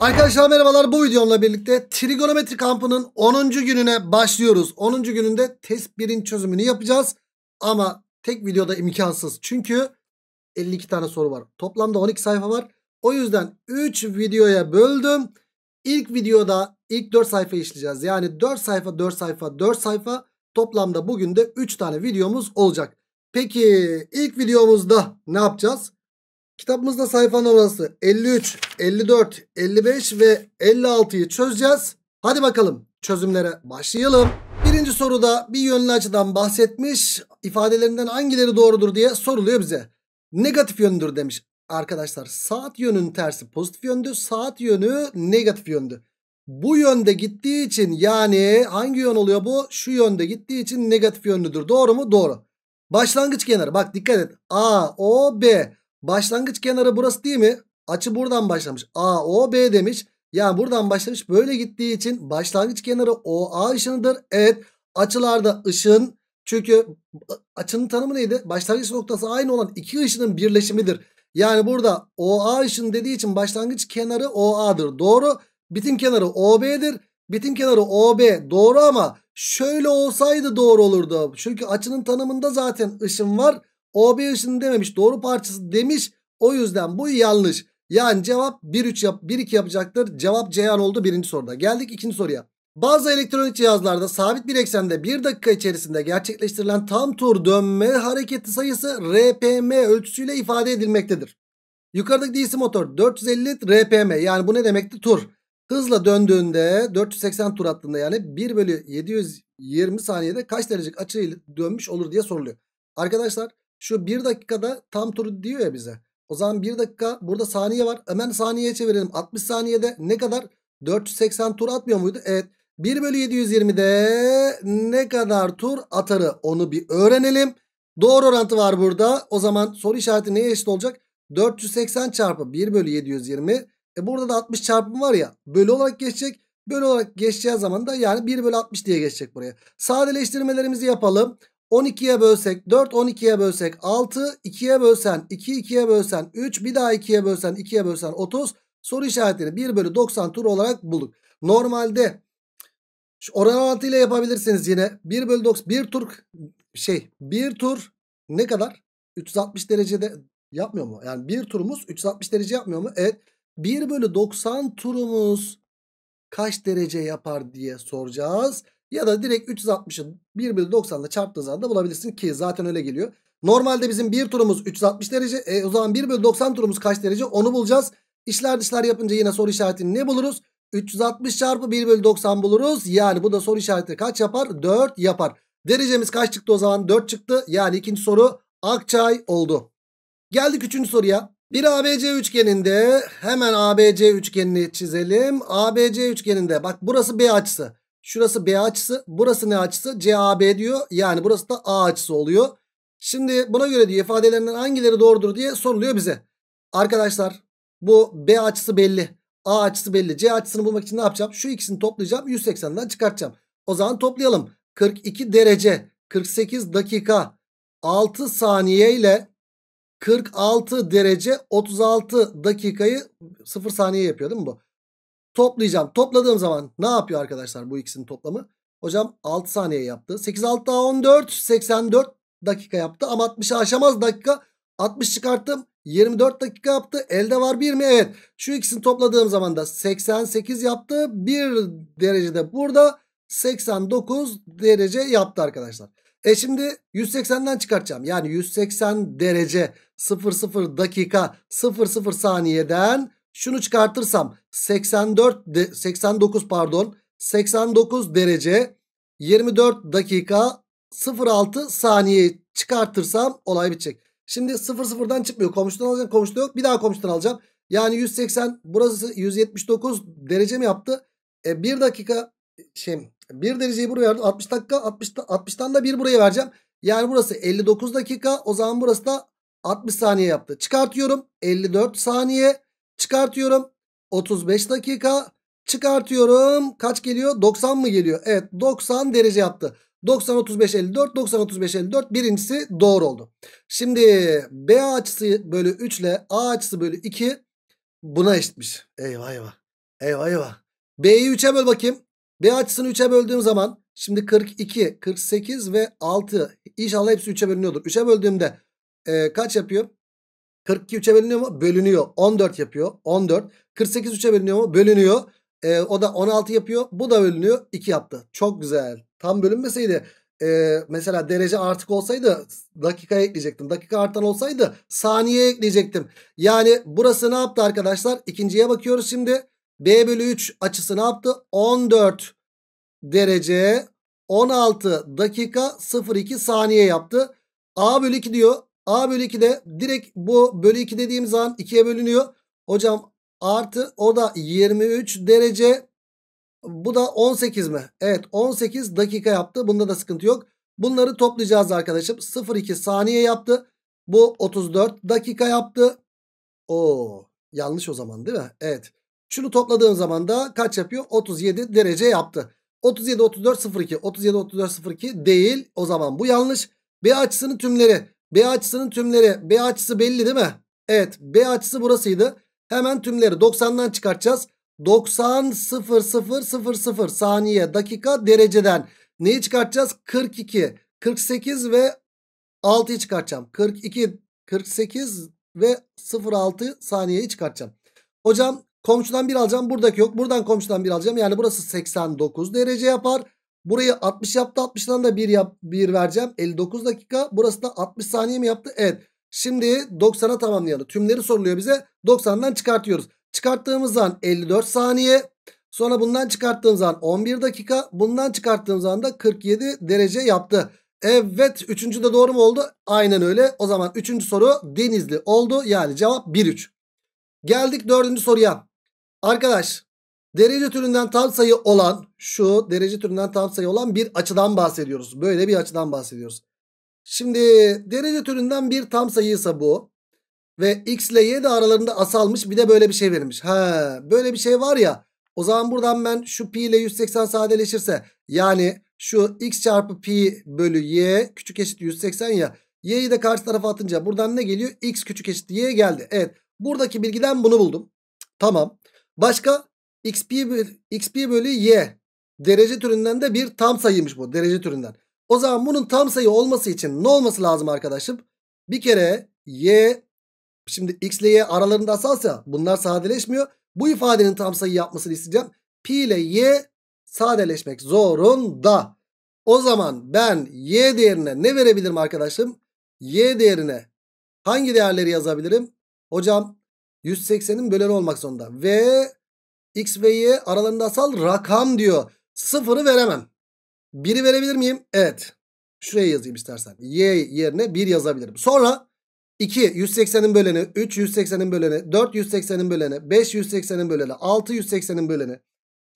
Arkadaşlar merhabalar bu videomla birlikte trigonometri kampının 10. gününe başlıyoruz. 10. gününde test 1'in çözümünü yapacağız. Ama tek videoda imkansız. Çünkü 52 tane soru var. Toplamda 12 sayfa var. O yüzden 3 videoya böldüm. İlk videoda ilk 4 sayfa işleyeceğiz. Yani 4 sayfa 4 sayfa 4 sayfa. Toplamda bugün de 3 tane videomuz olacak. Peki ilk videomuzda ne yapacağız? Kitabımızda sayfa numarası 53, 54, 55 ve 56'yı çözeceğiz. Hadi bakalım çözümlere başlayalım. Birinci soruda bir yönlü açıdan bahsetmiş. İfadelerinden hangileri doğrudur diye soruluyor bize. Negatif yöndür demiş. Arkadaşlar saat yönünün tersi pozitif yöndü. Saat yönü negatif yöndü. Bu yönde gittiği için yani hangi yön oluyor bu? Şu yönde gittiği için negatif yönlüdür. Doğru mu? Doğru. Başlangıç kenarı bak dikkat et. A, O, B. Başlangıç kenarı burası değil mi? Açı buradan başlamış. A, O, B demiş. Yani buradan başlamış. Böyle gittiği için başlangıç kenarı O, A ışınıdır. Evet. Açılarda ışın. Çünkü açının tanımı neydi? Başlangıç noktası aynı olan iki ışının birleşimidir. Yani burada OA ışın dediği için başlangıç kenarı OA'dır. Doğru. Bitim kenarı OB'dir. Bitim kenarı OB doğru ama şöyle olsaydı doğru olurdu. Çünkü açının tanımında zaten ışın var. OB ışını dememiş. Doğru parçası demiş. O yüzden bu yanlış. Yani cevap 1-3 yap 1-2 yapacaktır. Cevap Ceyhan oldu birinci soruda. Geldik ikinci soruya. Bazı elektronik cihazlarda sabit bir eksende 1 dakika içerisinde gerçekleştirilen tam tur dönme hareketi sayısı RPM ölçüsüyle ifade edilmektedir. Yukarıdaki DC motor 450 RPM yani bu ne demekti? Tur. Hızla döndüğünde 480 tur attığında yani 1 bölü 720 saniyede kaç derecelik açıyla dönmüş olur diye soruluyor. Arkadaşlar şu 1 dakikada tam tur diyor ya bize. O zaman 1 dakika burada saniye var. Hemen saniyeye çevirelim. 60 saniyede ne kadar? 480 tur atmıyor muydu? Evet. 1 bölü 720'de ne kadar tur atarı onu bir öğrenelim. Doğru orantı var burada. O zaman soru işareti neye eşit olacak? 480 çarpı 1 bölü 720. E burada da 60 çarpım var ya. Bölü olarak geçecek. Bölü olarak geçeceği zaman da yani 1 bölü 60 diye geçecek buraya. Sadeleştirmelerimizi yapalım. 12'ye bölsek 4, 12'ye bölsek 6, 2'ye bölsen 2, 2'ye bölsen 3, bir daha 2'ye bölsen 2'ye bölsen 30. Soru işaretini 1 bölü 90 tur olarak bulduk. Normalde oran orantıyla yapabilirsiniz yine. 1 bölü 90 bir tur şey bir tur ne kadar? 360 derecede yapmıyor mu? Yani bir turumuz 360 derece yapmıyor mu? Evet. 1 bölü 90 turumuz kaç derece yapar diye soracağız. Ya da direkt 360'ı 1 bölü 90'la çarptığı zaman da bulabilirsin ki zaten öyle geliyor. Normalde bizim bir turumuz 360 derece. E, o zaman 1 bölü 90 turumuz kaç derece onu bulacağız. İşler dışlar yapınca yine soru işaretini ne buluruz? 360 çarpı 1 bölü 90 buluruz. Yani bu da soru işareti kaç yapar? 4 yapar. Derecemiz kaç çıktı o zaman? 4 çıktı. Yani ikinci soru Akçay oldu. Geldik üçüncü soruya. Bir ABC üçgeninde hemen ABC üçgenini çizelim. ABC üçgeninde bak burası B açısı. Şurası B açısı. Burası ne açısı? CAB diyor. Yani burası da A açısı oluyor. Şimdi buna göre diyor ifadelerinden hangileri doğrudur diye soruluyor bize. Arkadaşlar bu B açısı belli. A açısı belli. C açısını bulmak için ne yapacağım? Şu ikisini toplayacağım. 180'den çıkartacağım. O zaman toplayalım. 42 derece 48 dakika 6 saniye ile 46 derece 36 dakikayı 0 saniye yapıyor değil mi bu? Toplayacağım. Topladığım zaman ne yapıyor arkadaşlar bu ikisinin toplamı? Hocam 6 saniye yaptı. 8 6 daha 14 84 dakika yaptı ama 60'ı aşamaz dakika. 60 çıkarttım. 24 dakika yaptı. Elde var 1 mi? Evet. Şu ikisini topladığım zaman da 88 yaptı. 1 derecede burada 89 derece yaptı arkadaşlar. E şimdi 180'den çıkartacağım. Yani 180 derece 00 dakika 00 saniyeden şunu çıkartırsam 84 de, 89 pardon 89 derece 24 dakika 06 saniye çıkartırsam olay bitecek. Şimdi 0 0'dan çıkmıyor. Komşudan alacağım. Komşuda yok. Bir daha komşudan alacağım. Yani 180 burası 179 derece mi yaptı? E 1 dakika şey 1 dereceyi buraya verdim. 60 dakika 60 60'tan da 1 buraya vereceğim. Yani burası 59 dakika. O zaman burası da 60 saniye yaptı. Çıkartıyorum. 54 saniye. Çıkartıyorum. 35 dakika. Çıkartıyorum. Kaç geliyor? 90 mı geliyor? Evet 90 derece yaptı. 90 35 54 90 35 54 birincisi doğru oldu. Şimdi B açısı bölü 3 ile A açısı bölü 2 buna eşitmiş. Eyvah eyvah. Eyvah eyvah. B'yi 3'e böl bakayım. B açısını 3'e böldüğüm zaman şimdi 42, 48 ve 6 İnşallah hepsi 3'e bölünüyordur. 3'e böldüğümde e, kaç yapıyor? 42 3'e bölünüyor mu? Bölünüyor. 14 yapıyor. 14. 48 3'e bölünüyor mu? Bölünüyor. E, o da 16 yapıyor. Bu da bölünüyor. 2 yaptı. Çok güzel. Tam bölünmeseydi e, mesela derece artık olsaydı dakikaya ekleyecektim. Dakika artan olsaydı saniye ekleyecektim. Yani burası ne yaptı arkadaşlar? İkinciye bakıyoruz şimdi. B bölü 3 açısı ne yaptı? 14 derece 16 dakika 02 saniye yaptı. A bölü 2 diyor. A bölü 2 de direkt bu bölü 2 dediğim zaman 2'ye bölünüyor. Hocam artı o da 23 derece bu da 18 mi? Evet 18 dakika yaptı. Bunda da sıkıntı yok. Bunları toplayacağız arkadaşım. 0,2 saniye yaptı. Bu 34 dakika yaptı. Oo yanlış o zaman değil mi? Evet. Şunu topladığım zaman da kaç yapıyor? 37 derece yaptı. 37 34 02 37 34 02 değil. O zaman bu yanlış. B açısının tümleri. B açısının tümleri. B açısı belli değil mi? Evet. B açısı burasıydı. Hemen tümleri 90'dan çıkartacağız. 90 0 0 0 0 saniye dakika dereceden neyi çıkartacağız? 42 48 ve 6'yı çıkartacağım. 42 48 ve 06 saniyeyi çıkartacağım. Hocam komşudan bir alacağım. Buradaki yok. Buradan komşudan bir alacağım. Yani burası 89 derece yapar. Burayı 60 yaptı. 60'dan da 1 yap 1 vereceğim. 59 dakika. Burası da 60 saniye mi yaptı? Evet. Şimdi 90'a tamamlayalım. Tümleri soruluyor bize. 90'dan çıkartıyoruz. Çıkarttığımız zaman 54 saniye. Sonra bundan çıkarttığım zaman 11 dakika. Bundan çıkarttığım zaman da 47 derece yaptı. Evet. Üçüncü de doğru mu oldu? Aynen öyle. O zaman üçüncü soru denizli oldu. Yani cevap 1-3. Geldik dördüncü soruya. Arkadaş derece türünden tam sayı olan şu derece türünden tam sayı olan bir açıdan bahsediyoruz. Böyle bir açıdan bahsediyoruz. Şimdi derece türünden bir tam sayıysa bu. Ve x ile y de aralarında asalmış bir de böyle bir şey verilmiş. Ha, böyle bir şey var ya. O zaman buradan ben şu pi ile 180 sadeleşirse yani şu x çarpı pi bölü y küçük eşit 180 ya. Y'yi de karşı tarafa atınca buradan ne geliyor? X küçük eşit y geldi. Evet. Buradaki bilgiden bunu buldum. Tamam. Başka xp, xp bölü y derece türünden de bir tam sayıymış bu derece türünden. O zaman bunun tam sayı olması için ne olması lazım arkadaşım? Bir kere y Şimdi x ile y aralarında asalsa bunlar sadeleşmiyor. Bu ifadenin tam sayı yapmasını isteyeceğim. Pi ile y sadeleşmek zorunda. O zaman ben y değerine ne verebilirim arkadaşım? Y değerine hangi değerleri yazabilirim? Hocam 180'in böleni olmak zorunda. Ve x ve y aralarında asal rakam diyor. Sıfırı veremem. Biri verebilir miyim? Evet. Şuraya yazayım istersen. Y yerine 1 yazabilirim. Sonra 2 180'in böleni 3 180'in böleni 4 180'in böleni 5 180'in böleni 6 180'in böleni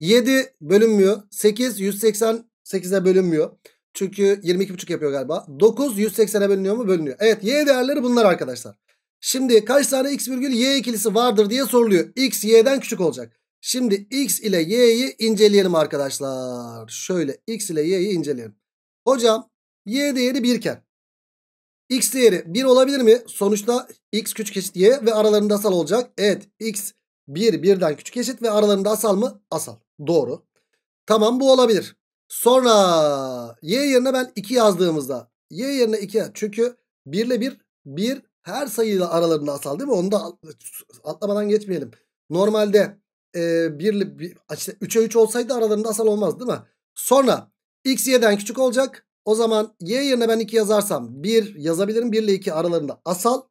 7 bölünmüyor 8 188'e bölünmüyor çünkü 22,5 yapıyor galiba 9 180'e bölünüyor mu bölünüyor evet y değerleri bunlar arkadaşlar şimdi kaç tane x virgül y ikilisi vardır diye soruluyor x y'den küçük olacak şimdi x ile y'yi inceleyelim arkadaşlar şöyle x ile y'yi inceleyelim hocam y değeri 1 iken X değeri 1 olabilir mi? Sonuçta x küçük eşit y ve aralarında asal olacak. Evet x 1 birden küçük eşit ve aralarında asal mı? Asal. Doğru. Tamam bu olabilir. Sonra y yerine ben 2 yazdığımızda y yerine 2 çünkü 1 ile 1 1 her sayıyla aralarında asal değil mi? Onu da atlamadan geçmeyelim. Normalde e, 1 ile işte 3'e 3 olsaydı aralarında asal olmaz değil mi? Sonra x y'den küçük olacak. O zaman y yerine ben 2 yazarsam 1 yazabilirim. 1 ile 2 aralarında asal.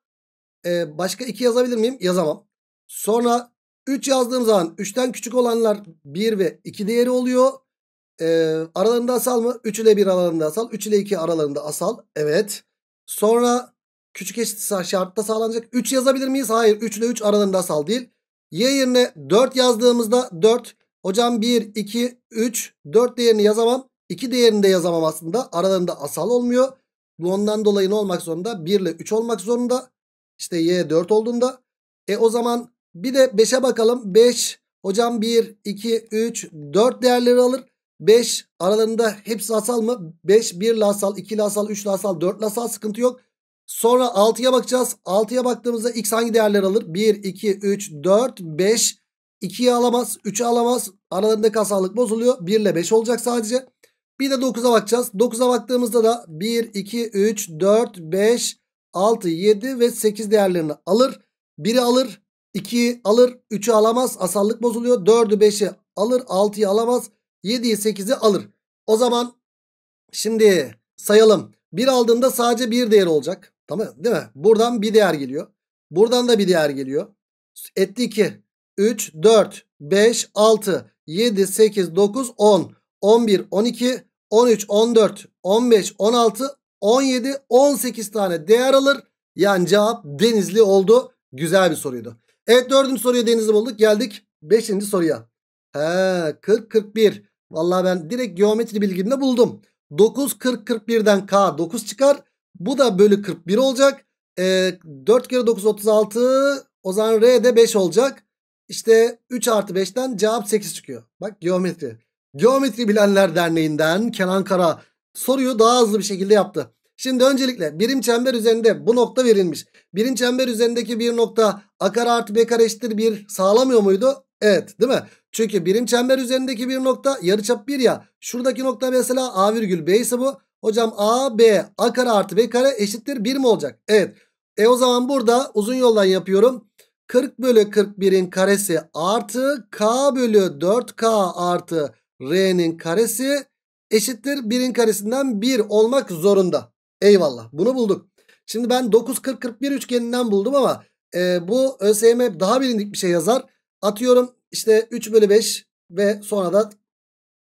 Ee, başka 2 yazabilir miyim? Yazamam. Sonra 3 yazdığım zaman 3'ten küçük olanlar 1 ve 2 değeri oluyor. Ee, aralarında asal mı? 3 ile 1 aralarında asal. 3 ile 2 aralarında asal. Evet. Sonra küçük eşit şartta sağlanacak. 3 yazabilir miyiz? Hayır. 3 ile 3 aralarında asal değil. Y yerine 4 yazdığımızda 4. Hocam 1, 2, 3, 4 değerini yazamam. 2 değerini de yazamam aslında. Aralarında asal olmuyor. Bu ondan dolayı ne olmak zorunda? 1 ile 3 olmak zorunda. İşte y 4 olduğunda. E o zaman bir de 5'e bakalım. 5 hocam 1, 2, 3, 4 değerleri alır. 5 aralarında hepsi asal mı? 5 1 ile asal, 2 ile asal, 3 ile asal, 4 ile asal sıkıntı yok. Sonra 6'ya bakacağız. 6'ya baktığımızda x hangi değerler alır? 1, 2, 3, 4, 5. 2'yi alamaz. 3'ü alamaz. Aralarındaki asallık bozuluyor. 1 ile 5 olacak sadece. Bir de 9'a bakacağız. 9'a baktığımızda da 1, 2, 3, 4, 5, 6, 7 ve 8 değerlerini alır. 1'i alır. 2'yi alır. 3'ü alamaz. Asallık bozuluyor. 4'ü 5'i alır. 6'yı alamaz. 7'yi 8'i alır. O zaman şimdi sayalım. 1 aldığında sadece bir değer olacak. Tamam değil mi? Buradan bir değer geliyor. Buradan da bir değer geliyor. Etti 2, 3, 4, 5, 6, 7, 8, 9, 10, 11, 12, 13, 14, 15, 16, 17, 18 tane değer alır. Yani cevap Denizli oldu. Güzel bir soruydu. Evet dördüncü soruyu Denizli bulduk. Geldik beşinci soruya. He 40, 41. Vallahi ben direkt geometri bilgimle buldum. 9, 40, 41'den K 9 çıkar. Bu da bölü 41 olacak. E, 4 kere 9 36. O zaman R de 5 olacak. İşte 3 artı 5'ten cevap 8 çıkıyor. Bak geometri. Geometri Bilenler Derneği'nden Kenan Kara soruyu daha hızlı bir şekilde yaptı. Şimdi öncelikle birim çember üzerinde bu nokta verilmiş. Birim çember üzerindeki bir nokta a kare artı b kare eşittir 1 sağlamıyor muydu? Evet değil mi? Çünkü birim çember üzerindeki bir nokta yarıçap 1 ya. Şuradaki nokta mesela a virgül b ise bu. Hocam a b a kare artı b kare eşittir 1 mi olacak? Evet. E o zaman burada uzun yoldan yapıyorum. 40 bölü 41'in karesi artı k bölü 4k artı r'nin karesi eşittir 1'in karesinden 1 olmak zorunda. Eyvallah bunu bulduk. Şimdi ben 9 40 41 üçgeninden buldum ama e, bu ÖSYM daha bilindik bir şey yazar. Atıyorum işte 3 bölü 5 ve sonra da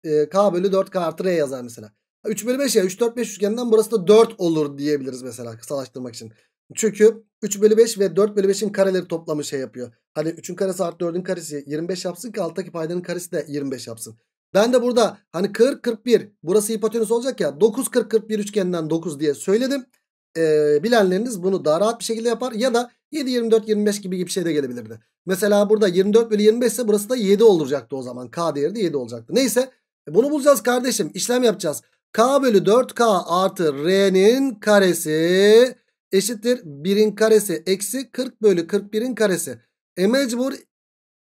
e, k bölü 4k artı r yazar mesela. 3 bölü 5 ya 3 4 5 üçgeninden burası da 4 olur diyebiliriz mesela kısalaştırmak için. Çünkü 3 bölü 5 ve 4 bölü 5'in kareleri toplamı şey yapıyor. Hani 3'ün karesi artı 4'ün karesi 25 yapsın ki alttaki paydanın karesi de 25 yapsın. Ben de burada hani 40 41 burası hipotenüs olacak ya 9 40 41 üçgeninden 9 diye söyledim. Ee, bilenleriniz bunu daha rahat bir şekilde yapar ya da 7 24 25 gibi bir şey de gelebilirdi. Mesela burada 24 bölü 25 ise burası da 7 olacaktı o zaman. K değeri de 7 olacaktı. Neyse bunu bulacağız kardeşim. İşlem yapacağız. K bölü 4K artı R'nin karesi eşittir 1'in karesi eksi 40 bölü 41'in karesi. E mecbur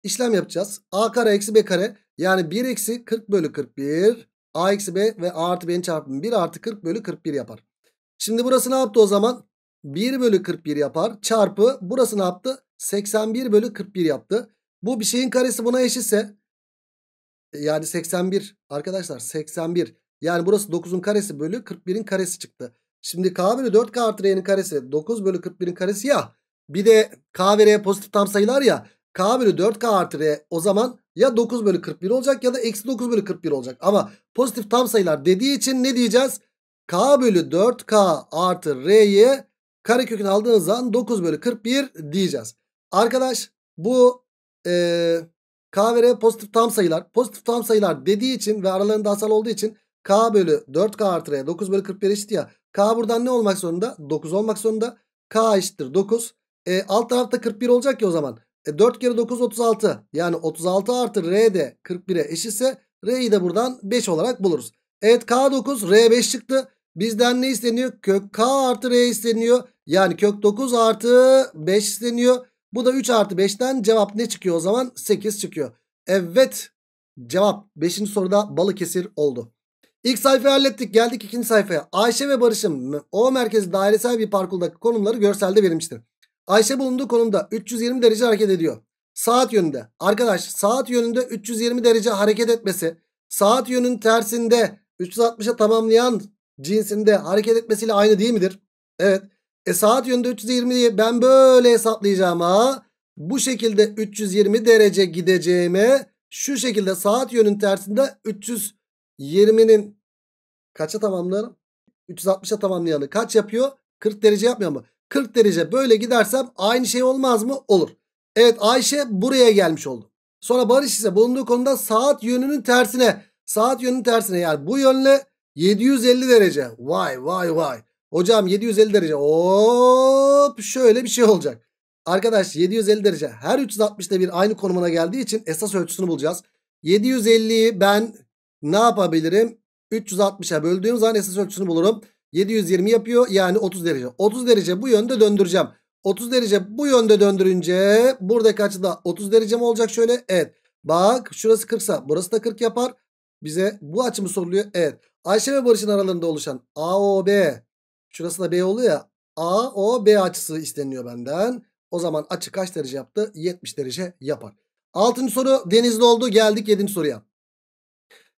işlem yapacağız. A kare eksi B kare yani 1 eksi 40 bölü 41 A eksi B ve A artı B'nin çarpımı 1 artı 40 bölü 41 yapar. Şimdi burası ne yaptı o zaman? 1 bölü 41 yapar. Çarpı burası ne yaptı? 81 bölü 41 yaptı. Bu bir şeyin karesi buna eşitse yani 81 arkadaşlar 81 yani burası 9'un karesi bölü 41'in karesi çıktı. Şimdi k bölü 4k artı r'nin karesi 9 bölü 41'in karesi ya. Bir de k ve r pozitif tam sayılar ya. k bölü 4k artı r o zaman ya 9 bölü 41 olacak ya da eksi 9 bölü 41 olacak. Ama pozitif tam sayılar dediği için ne diyeceğiz? k bölü 4k artı r'yi karekökünü aldığınız zaman 9 bölü 41 diyeceğiz. Arkadaş bu e, k ve r pozitif tam sayılar. Pozitif tam sayılar dediği için ve aralarında asal olduğu için k bölü 4k artı r 9 bölü 41 eşit ya. K buradan ne olmak zorunda? 9 olmak zorunda. K eşittir 9. E, alt tarafta 41 olacak ki o zaman. E, 4 kere 9 36. Yani 36 artı R de 41'e eşitse R'yi de buradan 5 olarak buluruz. Evet K 9 R 5 çıktı. Bizden ne isteniyor? Kök K artı R isteniyor. Yani kök 9 artı 5 isteniyor. Bu da 3 artı 5'ten cevap ne çıkıyor o zaman? 8 çıkıyor. Evet cevap 5. soruda Balıkesir oldu. İlk sayfayı hallettik. Geldik ikinci sayfaya. Ayşe ve Barış'ın O merkezi dairesel bir parkuldaki konumları görselde verilmiştir. Ayşe bulunduğu konumda 320 derece hareket ediyor. Saat yönünde. Arkadaş saat yönünde 320 derece hareket etmesi saat yönün tersinde 360'a tamamlayan cinsinde hareket etmesiyle aynı değil midir? Evet. E saat yönünde 320'yi ben böyle hesaplayacağım ha. Bu şekilde 320 derece gideceğime şu şekilde saat yönün tersinde 300 20'nin kaça tamamlayalım? 360'a tamamlayalım. Kaç yapıyor? 40 derece yapmıyor mu? 40 derece böyle gidersem aynı şey olmaz mı? Olur. Evet Ayşe buraya gelmiş oldu. Sonra Barış ise bulunduğu konuda saat yönünün tersine. Saat yönünün tersine yani bu yönle 750 derece. Vay vay vay. Hocam 750 derece. Hop şöyle bir şey olacak. Arkadaş 750 derece her 360'da bir aynı konumuna geldiği için esas ölçüsünü bulacağız. 750'yi ben ne yapabilirim? 360'a böldüğüm zaman esas ölçüsünü bulurum. 720 yapıyor yani 30 derece. 30 derece bu yönde döndüreceğim. 30 derece bu yönde döndürünce buradaki açıda 30 derece mi olacak şöyle? Evet. Bak şurası 40 sa burası da 40 yapar. Bize bu açı mı soruluyor? Evet. Ayşe ve Barış'ın aralarında oluşan AOB. Şurası da B oluyor ya. AOB açısı isteniyor benden. O zaman açı kaç derece yaptı? 70 derece yapar. Altıncı soru denizli oldu. Geldik yedinci soruya.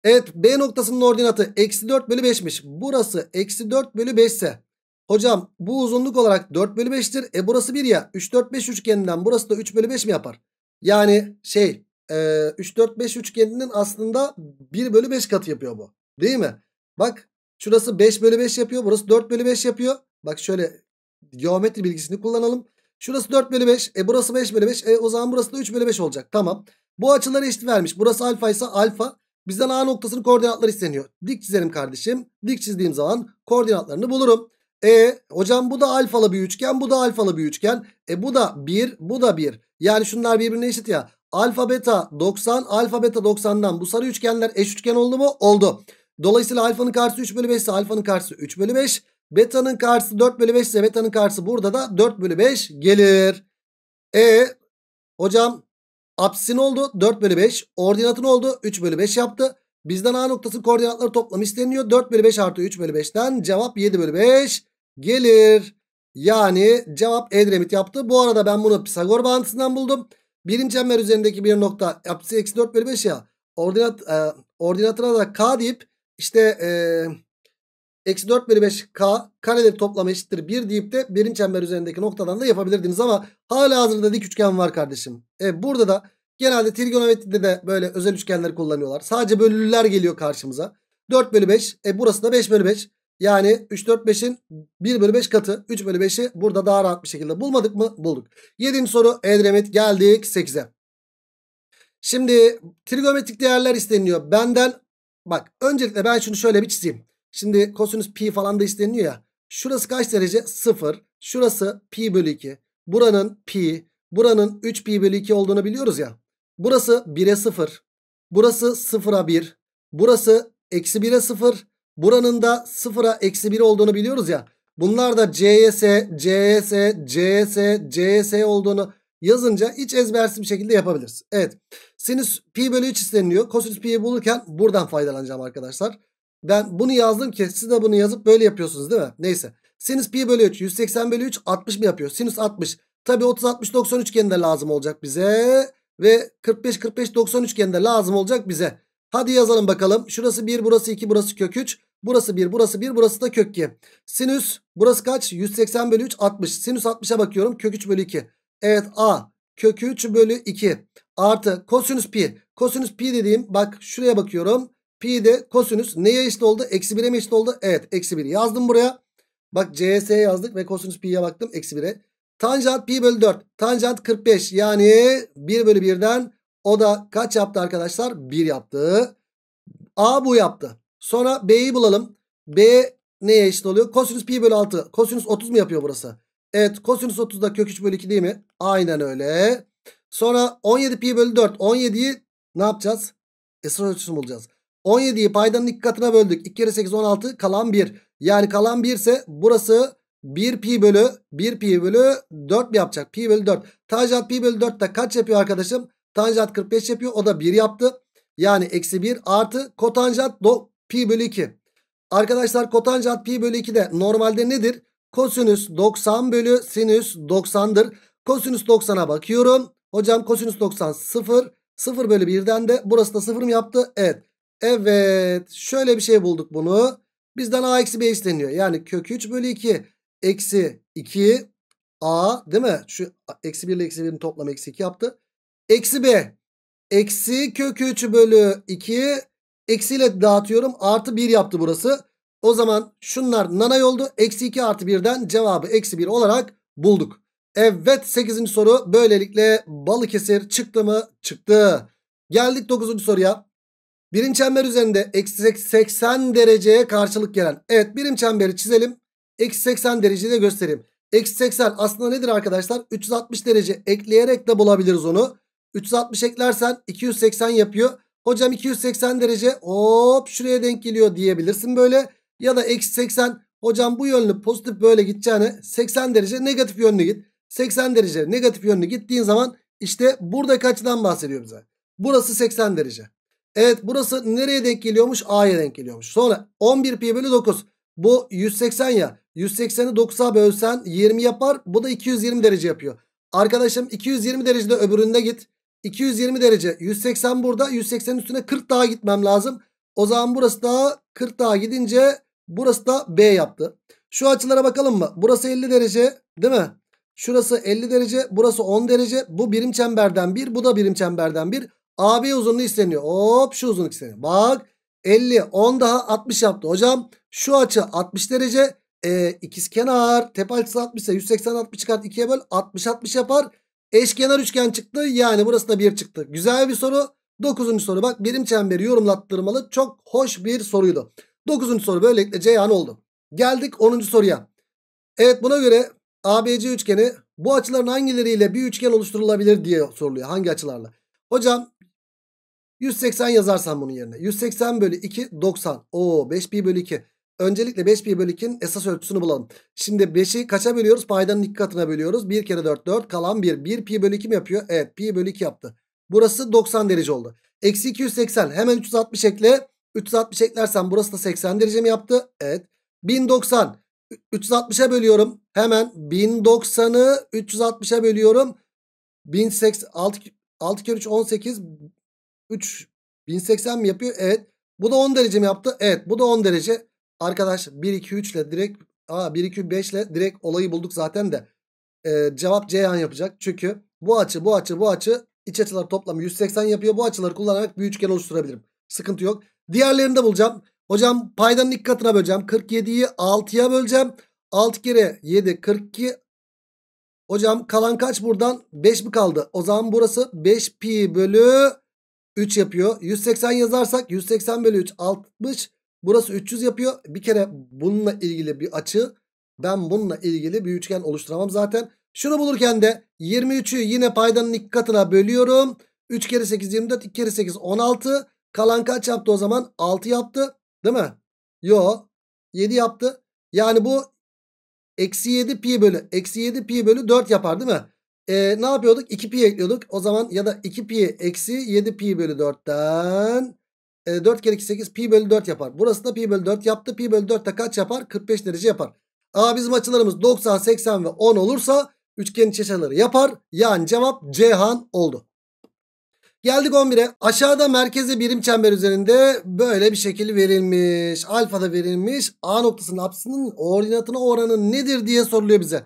Evet B noktasının ordinatı eksi 4 bölü 5'miş. Burası eksi 4 bölü 5 ise. Hocam bu uzunluk olarak 4 bölü 5'tir. E burası 1 ya. 3 4 5 üçgeninden burası da 3 bölü 5 mi yapar? Yani şey e, 3 4 5 üçgeninin aslında 1 bölü 5 katı yapıyor bu. Değil mi? Bak şurası 5 bölü 5 yapıyor. Burası 4 bölü 5 yapıyor. Bak şöyle geometri bilgisini kullanalım. Şurası 4 bölü 5. E burası 5 bölü 5. E o zaman burası da 3 bölü 5 olacak. Tamam. Bu açıları eşit vermiş. Burası alfa ise alfa. Bizden A noktasının koordinatları isteniyor. Dik çizelim kardeşim. Dik çizdiğim zaman koordinatlarını bulurum. E hocam bu da alfalı bir üçgen. Bu da alfalı bir üçgen. E bu da 1. Bu da 1. Yani şunlar birbirine eşit ya. Alfa beta 90. Alfa beta 90'dan bu sarı üçgenler eş üçgen oldu mu? Oldu. Dolayısıyla alfanın karşısı 3 bölü 5 ise alfanın karşısı 3 bölü 5. Beta'nın karşısı 4 bölü 5 ise beta'nın karşısı burada da 4 bölü 5 gelir. E hocam apsisin oldu 4 bölü 5. Ordinatın oldu 3 bölü 5 yaptı. Bizden A noktası koordinatları toplam isteniyor. 4 bölü 5 artı 3 bölü 5'ten cevap 7 bölü 5 gelir. Yani cevap Edremit yaptı. Bu arada ben bunu Pisagor bağıntısından buldum. Birim çember üzerindeki bir nokta apsisi eksi 4 bölü 5 ya. Ordinat, e, ordinatına da K deyip işte Eksi 4 bölü 5 K kareleri toplamı eşittir 1 deyip de birin çember üzerindeki noktadan da yapabilirdiniz ama hala hazırda dik üçgen var kardeşim. E burada da genelde trigonometride de böyle özel üçgenleri kullanıyorlar. Sadece bölülüler geliyor karşımıza. 4 bölü 5 e burası da 5 bölü 5. Yani 3 4 5'in 1 bölü 5 katı 3 bölü 5'i burada daha rahat bir şekilde bulmadık mı? Bulduk. 7. soru Edremit geldik 8'e. Şimdi trigonometrik değerler isteniyor. Benden bak öncelikle ben şunu şöyle bir çizeyim. Şimdi kosinüs pi falan da isteniyor ya. Şurası kaç derece? 0. Şurası pi bölü 2. Buranın pi. Buranın 3 pi bölü 2 olduğunu biliyoruz ya. Burası 1'e 0. Burası 0'a 1. Burası eksi 1'e 0. Buranın da 0'a eksi 1 olduğunu biliyoruz ya. Bunlar da CS, CS, CS, CS olduğunu yazınca hiç ezbersiz bir şekilde yapabiliriz. Evet. Sinüs pi bölü 3 isteniliyor. Kosinüs pi'yi bulurken buradan faydalanacağım arkadaşlar. Ben bunu yazdım ki siz de bunu yazıp böyle yapıyorsunuz değil mi? Neyse. Sinüs pi bölü 3 180 bölü 3 60 mı yapıyor? Sinüs 60. Tabi 30 60 90 üçgeni de lazım olacak bize. Ve 45 45 90 üçgeni de lazım olacak bize. Hadi yazalım bakalım. Şurası 1 burası 2 burası kök 3. Burası 1 burası 1 burası da kök 2. Sinüs burası kaç? 180 bölü 3 60. Sinüs 60'a bakıyorum. Kök 3 bölü 2. Evet A kök 3 bölü 2 artı kosinüs pi. Kosinüs pi dediğim bak şuraya bakıyorum. Pi de kosinüs neye eşit oldu? Eksi 1'e mi eşit oldu? Evet eksi 1 yazdım buraya. Bak CS yazdık ve kosinüs pi'ye baktım eksi 1'e. Tanjant pi bölü 4. Tanjant 45 yani 1 bölü 1'den o da kaç yaptı arkadaşlar? 1 yaptı. A bu yaptı. Sonra B'yi bulalım. B neye eşit oluyor? Kosinüs pi bölü 6. Kosinüs 30 mu yapıyor burası? Evet kosinüs 30 da kök 3 bölü 2 değil mi? Aynen öyle. Sonra 17 pi bölü 4. 17'yi ne yapacağız? Esrar ölçüsünü bulacağız. 17'yi paydanın iki katına böldük. 2 kere 8 16 kalan 1. Yani kalan 1 ise burası 1 pi bölü 1 pi bölü 4 mi yapacak? Pi bölü 4. Tanjant pi bölü 4 de kaç yapıyor arkadaşım? Tanjant 45 yapıyor. O da 1 yaptı. Yani eksi 1 artı kotanjant do, pi bölü 2. Arkadaşlar kotanjant pi bölü 2 de normalde nedir? Kosinüs 90 bölü sinüs 90'dır. Kosinüs 90'a bakıyorum. Hocam kosinüs 90 0. 0 bölü 1'den de burası da 0 mı yaptı? Evet. Evet. Şöyle bir şey bulduk bunu. Bizden a eksi b isteniyor. Yani kök 3 bölü 2 eksi 2 a değil mi? Şu eksi 1 ile eksi 1'in toplamı eksi 2 yaptı. Eksi b. Eksi kök 3 bölü 2 eksiyle dağıtıyorum. Artı 1 yaptı burası. O zaman şunlar nanay oldu. Eksi 2 artı 1'den cevabı eksi 1 olarak bulduk. Evet 8. soru böylelikle Balıkesir çıktı mı? Çıktı. Geldik 9. soruya. Birim çember üzerinde eksi 80 dereceye karşılık gelen. Evet birim çemberi çizelim. Eksi 80 dereceyi de göstereyim. Eksi 80 aslında nedir arkadaşlar? 360 derece ekleyerek de bulabiliriz onu. 360 eklersen 280 yapıyor. Hocam 280 derece hop şuraya denk geliyor diyebilirsin böyle. Ya da eksi 80 hocam bu yönlü pozitif böyle gideceğine 80 derece negatif yönlü git. 80 derece negatif yönlü gittiğin zaman işte buradaki açıdan bahsediyor bize. Burası 80 derece. Evet burası nereye denk geliyormuş? A'ya denk geliyormuş. Sonra 11 pi bölü 9. Bu 180 ya. 180'i 9'a bölsen 20 yapar. Bu da 220 derece yapıyor. Arkadaşım 220 derecede öbüründe git. 220 derece 180 burada 180 üstüne 40 daha gitmem lazım. O zaman burası da 40 daha gidince burası da B yaptı. Şu açılara bakalım mı? Burası 50 derece değil mi? Şurası 50 derece burası 10 derece. Bu birim çemberden 1 bu da birim çemberden 1. AB uzunluğu isteniyor. Hop şu uzunluk isteniyor. Bak 50 10 daha 60 yaptı. Hocam şu açı 60 derece. E, ikizkenar tepe açısı 60 ise 180 60 çıkart 2'ye böl 60 60 yapar. Eşkenar üçgen çıktı. Yani burası da 1 çıktı. Güzel bir soru. 9. soru bak birim çemberi yorumlattırmalı. Çok hoş bir soruydu. 9. soru böylelikle Ceyhan oldu. Geldik 10. soruya. Evet buna göre ABC üçgeni bu açıların hangileriyle bir üçgen oluşturulabilir diye soruluyor. Hangi açılarla? Hocam 180 yazarsam bunun yerine. 180 bölü 2 90. Oo 5 pi bölü 2. Öncelikle 5 pi bölü 2'nin esas ölçüsünü bulalım. Şimdi 5'i kaça bölüyoruz? Paydanın iki katına bölüyoruz. 1 kere 4 4 kalan 1. 1 pi bölü 2 mi yapıyor? Evet pi bölü 2 yaptı. Burası 90 derece oldu. Eksi 280 hemen 360 ekle. 360 eklersen burası da 80 derece mi yaptı? Evet. 1090 360'a bölüyorum. Hemen 1090'ı 360'a bölüyorum. 1080 6, 6 kere 3 18 3 1080 mi yapıyor? Evet. Bu da 10 derece mi yaptı? Evet. Bu da 10 derece. Arkadaş 1 2 3 ile direkt aa 1 2 5 ile direkt olayı bulduk zaten de. Ee, cevap Ceyhan yapacak. Çünkü bu açı bu açı bu açı iç açılar toplamı 180 yapıyor. Bu açıları kullanarak bir üçgen oluşturabilirim. Sıkıntı yok. Diğerlerini de bulacağım. Hocam paydanın ilk katına böleceğim. 47'yi 6'ya böleceğim. 6 kere 7 42. Hocam kalan kaç buradan? 5 mi kaldı? O zaman burası 5 pi bölü 3 yapıyor. 180 yazarsak 180 bölü 3 60. Burası 300 yapıyor. Bir kere bununla ilgili bir açı. Ben bununla ilgili bir üçgen oluşturamam zaten. Şunu bulurken de 23'ü yine paydanın ilk katına bölüyorum. 3 kere 8 24 2 kere 8 16. Kalan kaç yaptı o zaman? 6 yaptı. Değil mi? Yo. 7 yaptı. Yani bu eksi 7 pi bölü. Eksi 7 pi bölü 4 yapar değil mi? Ee, ne yapıyorduk? 2 pi ekliyorduk. O zaman ya da 2 pi eksi 7 pi bölü 4'ten e, 4 kere 2 8 pi bölü 4 yapar. Burası da pi bölü 4 yaptı. Pi bölü 4 de kaç yapar? 45 derece yapar. Aa bizim açılarımız 90, 80 ve 10 olursa üçgenin açıları yapar. Yani cevap Cihan oldu. Geldik 11'e. Aşağıda merkeze birim çember üzerinde böyle bir şekil verilmiş. Alfada verilmiş. A noktasının apsisinin ordinatına oranı nedir diye soruluyor bize.